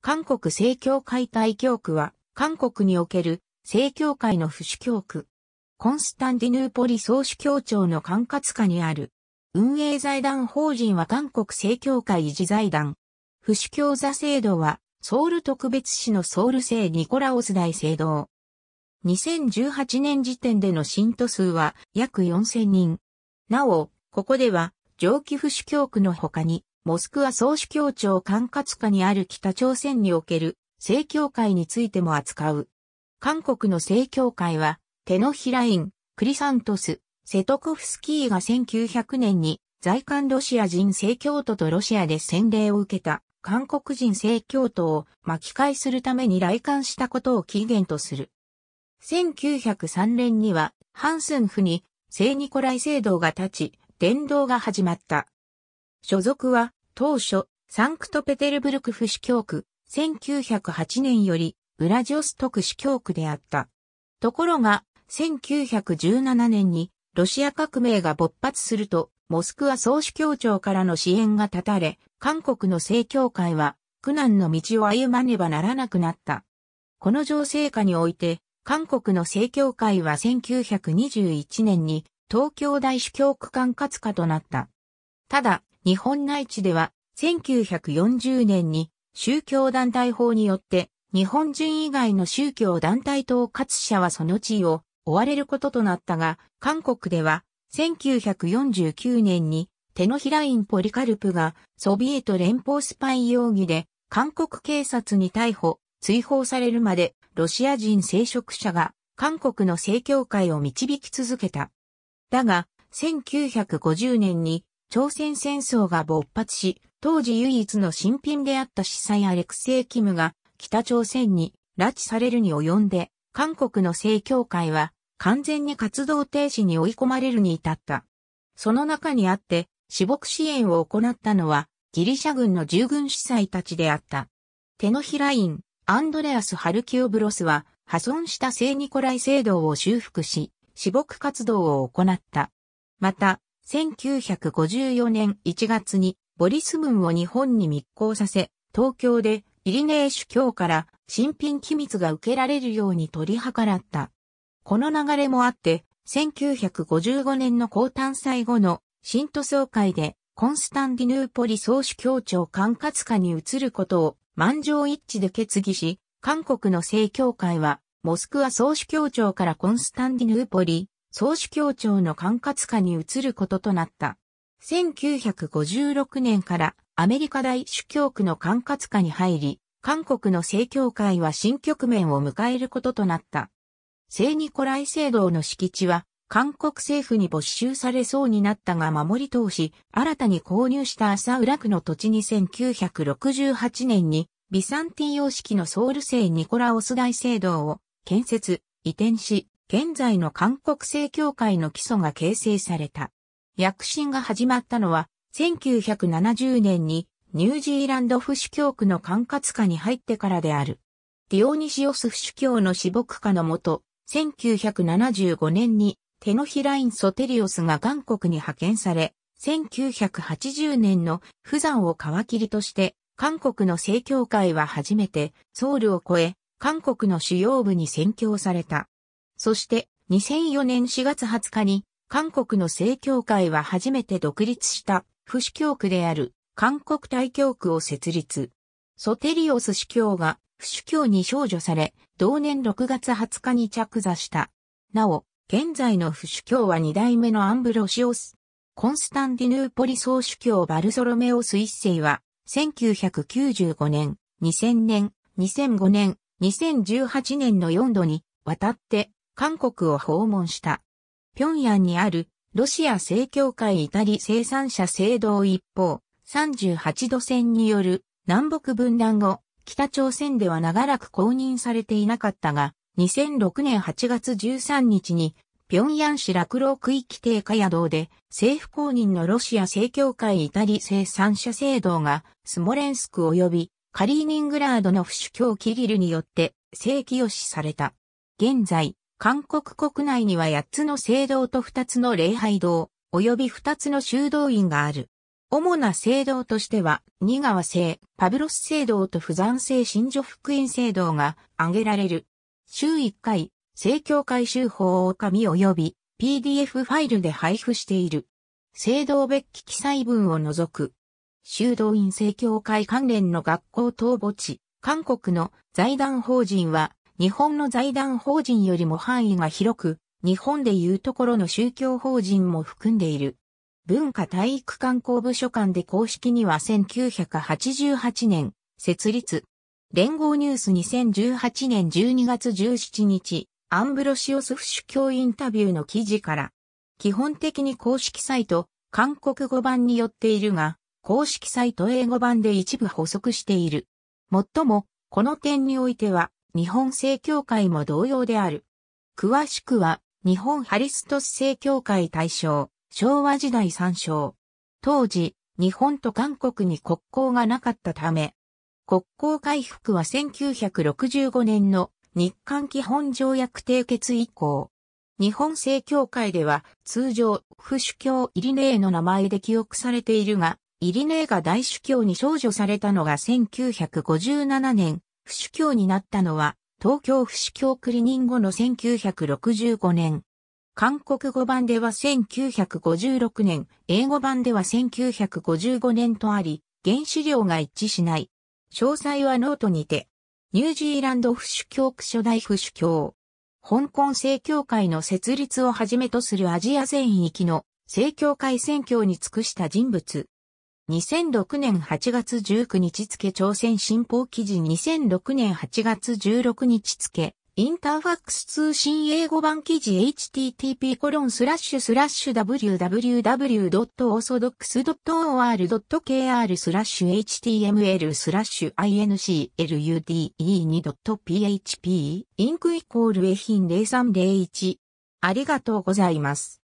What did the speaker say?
韓国正教会大教区は、韓国における正教会の不主教区。コンスタンティヌーポリ総主教庁の管轄下にある。運営財団法人は韓国正教会維持財団。不主教座制度は、ソウル特別市のソウル聖ニコラオス大聖堂。2018年時点での信徒数は約4000人。なお、ここでは、上記不主教区の他に、モスクワ総主教庁管轄下にある北朝鮮における正教会についても扱う。韓国の正教会は、テノヒライン、クリサントス、セトコフスキーが1900年に在韓ロシア人正教徒とロシアで洗礼を受けた韓国人正教徒を巻き返するために来館したことを起源とする。1903年には、ハンスン府に聖ニコライ聖堂が立ち、伝道が始まった。所属は、当初、サンクトペテルブルク府主教区、1908年より、ウラジオストク主教区であった。ところが、1917年に、ロシア革命が勃発すると、モスクワ総主教庁からの支援が断たれ、韓国の正教会は、苦難の道を歩まねばならなくなった。この情勢下において、韓国の正教会は1921年に東京大主教区管轄下となった。ただ、日本内地では1940年に宗教団体法によって日本人以外の宗教団体統括者はその地位を追われることとなったが、韓国では1949年にテノヒライン・ポリカルプがソビエト連邦スパイ容疑で韓国警察に逮捕、追放されるまでロシア人聖職者が韓国の正教会を導き続けた。だが、1950年に朝鮮戦争が勃発し、当時唯一の新品であった司祭アレクセイ・キムが北朝鮮に拉致されるに及んで、韓国の正教会は完全に活動停止に追い込まれるに至った。その中にあって、死牧支援を行ったのはギリシャ軍の従軍司祭たちであった。テノヒライン、アンドレアス・ハルキオブロスは破損した聖ニコライ聖堂を修復し、死牧活動を行った。また、1954年1月にボリス文を日本に密航させ、東京でイリネイ主教から神品機密が受けられるように取り計らった。この流れもあって、1955年の高誕祭後の新都総会でコンスタンティヌーポリ総主教庁管轄下に移ることを満場一致で決議し、韓国の正教会は、モスクワ総主教庁からコンスタンティヌーポリ、総主教庁の管轄下に移ることとなった。1956年からアメリカ大主教区の管轄下に入り、韓国の正教会は新局面を迎えることとなった。聖ニコライ聖堂の敷地は韓国政府に没収されそうになったが守り通し、新たに購入した浅浦区の土地に1968年に、ビサンティン様式のソウル聖ニコラオス大聖堂を建設、移転し、現在の韓国正教会の基礎が形成された。躍進が始まったのは、1970年にニュージーランド府主教区の管轄下に入ってからである。ディオニシオス府主教の死牧下のもと、1975年にテノヒライン・ソテリオスが韓国に派遣され、1980年の不山を皮切りとして、韓国の正教会は初めてソウルを超え、韓国の主要部に宣教された。そして2004年4月20日に韓国の正教会は初めて独立した不主教区である韓国大教区を設立。ソテリオス主教が不主教に少女され、同年6月20日に着座した。なお、現在の府主教は二代目のアンブロシオス。コンスタンティヌーポリ総主教バルソロメオス一世は、1995年、2000年、2005年、2018年の4度に渡って韓国を訪問した。平壌にあるロシア正教会イタリ生産者聖堂一方、38度線による南北分断後、北朝鮮では長らく公認されていなかったが、2006年8月13日に、平壌市落老区域定下宿で、政府公認のロシア正教会イタリ生産者制度が、スモレンスク及びカリーニングラードの不主教キリルによって正規予しされた。現在、韓国国内には8つの聖堂と2つの礼拝堂、及び2つの修道院がある。主な聖堂としては、二川聖、パブロス聖堂と不山聖新女福音聖堂が挙げられる。週1回、聖教会修法を紙及び PDF ファイルで配布している。聖堂別記記載文を除く。修道院聖教会関連の学校等墓地、韓国の財団法人は、日本の財団法人よりも範囲が広く、日本でいうところの宗教法人も含んでいる。文化体育観光部所管で公式には1988年設立。連合ニュース2018年12月17日、アンブロシオスフ主教インタビューの記事から、基本的に公式サイト、韓国語版によっているが、公式サイト英語版で一部補足している。もっとも、この点においては、日本正教会も同様である。詳しくは、日本ハリストス正教会対象、昭和時代参照。当時、日本と韓国に国交がなかったため、国交回復は1965年の日韓基本条約締結以降。日本正教会では通常、不主教イリネーの名前で記憶されているが、イリネーが大主教に少女されたのが1957年、府主教になったのは東京府主教クリニン後の1965年。韓国語版では1956年、英語版では1955年とあり、原資料が一致しない。詳細はノートにて。ニュージーランド府主教区初代府主教。香港正教会の設立をはじめとするアジア全域の正教会宣教に尽くした人物。2006年8月19日付朝鮮新報記事2006年8月16日付インターファックス通信英語版記事 http コロンスラッシュスラッシュ www.orthodox.or.kr スラッシュ html スラッシュ include2.php インクイコールエヒン0301ありがとうございます。